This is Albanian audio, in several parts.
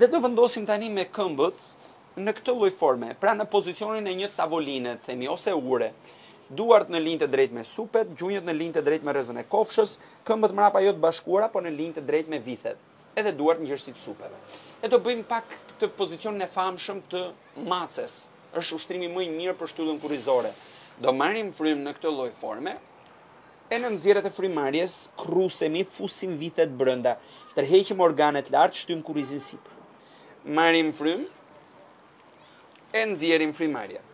Dhe do vendosim tani me këmbët në këtë lloj forme, pra në pozicionin e një tavoline, themi ose ure. Duart në linjë të drejtë me supet, gjunjët në linjë të drejtë me rrezën e kofshës, këmbët mrapa jo të bashkuara, por në linjë të drejtë me vithet. edhe duart në gjerësi të supeve. E do bëjmë pak këtë pozicionin e famshëm të maces. Është ushtrimi më i mirë për shtyllën kurrizore. Do marrim frymë në këtë lloj forme. E në nxjerrjet e frymëmarrjes kërrusemi, fusim vithet brenda, tërheqim organet lart, shtyjmë kurrizin sipër. Marrim frymë e nxjerrim frymëmarrjen.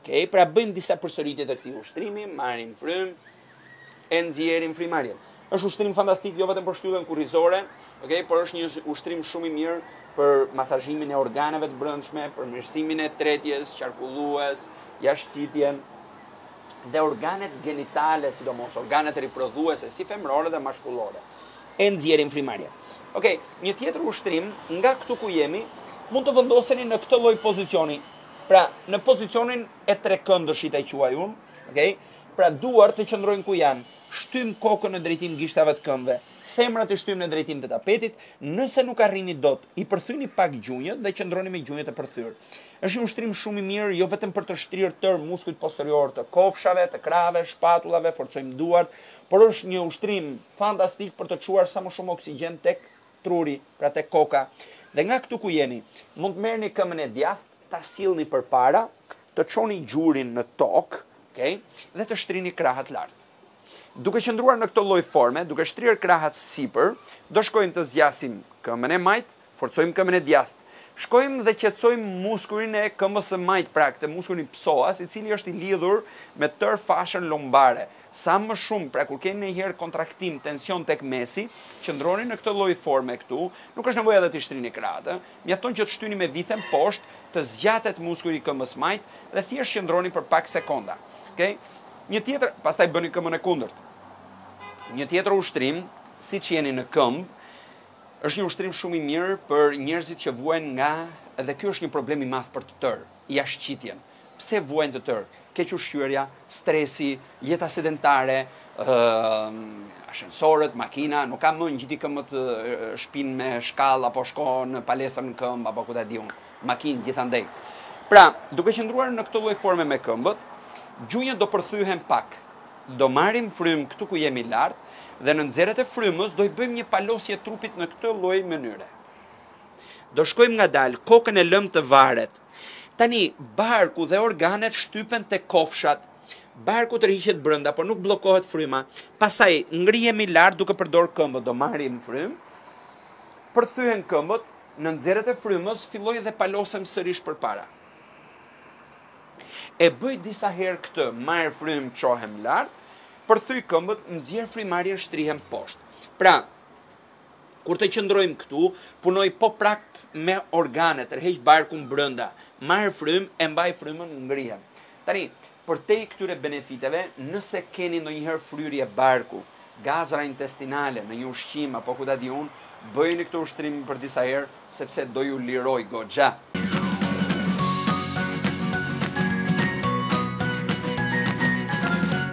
Okej, pra bëjmë disa përsëritje të këtij ushtrimi, marrim frymë e nxjerrim frymëmarrjen. Është ushtrim fantastik jo vetëm për shtyllën kurrizore, okay, por është një ushtrim shumë i mirë për masazhimin e organeve të brendshme, përmirësimin e tretjes, qarkullues, jashtëqitjen dhe organet genitale, sidomos organet riprodhuese si femërore dhe mashkullore. E nxjerrim frymëmarrjen. Okej, okay, një tjetër ushtrim nga këtu ku jemi, mund të vendoseni në këtë lloj pozicioni, Pra, në pozicionin e trekëndëshit e quaj unë, okay? pra duart qëndrojnë ku janë, shtyjmë kokën në drejtim gishtave të këmbëve, thembrat i shtyjmë në drejtim të tapetit, nëse nuk arrini dot, i përthyni pak gjunjët dhe qëndroni me gjunjët të përthyer. Është një ushtrim shumë i mirë, jo vetëm për të shtrirë tërë muskujt posteriorë të kofshave, të krahëve, shpatullave, forcojmë duart, por është një ushtrim fantastik për të çuar sa më shumë oksigjen tek truri, pra tek koka. Dhe nga këtu ku jeni, mund të merrni këmbën e djathtë, ta sillni përpara, të çoni gjurin në tokë, okay? dhe të shtrini krahët lart. Duke qëndruar në këtë lloj forme, duke shtrirë krahët sipër, do shkojmë të zgjasim këmbën e majtë, forcojmë këmbën e djathtë. Shkojmë dhe qetësojmë muskulin e këmbës së majtë, pra këtë muskulin psoas, i cili është i lidhur me tërë fashën lombare. Sa më shumë, pra kur keni ndonjëherë kontraktim, tension tek mesi, qëndroni në këtë lloj forme këtu, nuk është nevoja dhe t'i shtrini krahët ë, mjafton që të shtyni me vithen poshtë, të zgjatet muskuli i këmbës së majtë dhe thjesht qëndroni për pak sekonda. Ok? Një tjetër, pastaj bëni këmbën e kundërt. Një tjetër ushtrim, siç jeni në këmbë, është një ushtrim shumë i mirë për njerëzit që vuajnë nga dhe ky është një problem i madh për të tërë, jashtëqitjen. Pse vuajnë të tërë? Kequshqyerja, stresi, jeta sedentare, ashensorët, makina, nuk ka më ngjitu në këmbë te shpia me shkallë apo shko në palestër në këmbë apo ku ta di unë, makinë gjithandej. Pra, duke qëndruar në këtë lloj forme me këmbët, gjunjët do përthyhen pak. Do marrim frymë këtu ku jemi lart dhe në nxjerrjet e frymës do i bëjmë një palosje trupit në këtë lloj mënyre. Do shkojmë ngadalë, kokën e lëmë të varet. Tani, barku dhe organet shtypen tek kofshat. Barku tërhiqet brenda, por nuk bllokohet fryma. Pastaj, ngrihemi lart duke përdorë këmbët. Do marrim frymë, përthyhen këmbët, në nxjerrjen e frymës filloj dhe palosem sërish përpara. E bëj disa herë këtë, marr frymë, çohem lart, përthyj këmbët, nxjerr frymëmarrjen, shtrihem poshtë. Pra, Kur të qëndrojmë këtu, punoj po prap me organe, tërheq barkun brenda, marr frymë e mbaj frymën ngrihem. Tani, përtej këtyre benefiteve, nëse keni ndonjëherë fryrje barku, gazra intestinale në një ushqim apo ku ta di unë, bëjeni këtë ushtrim për disa herë sepse do ju lirojë goxha.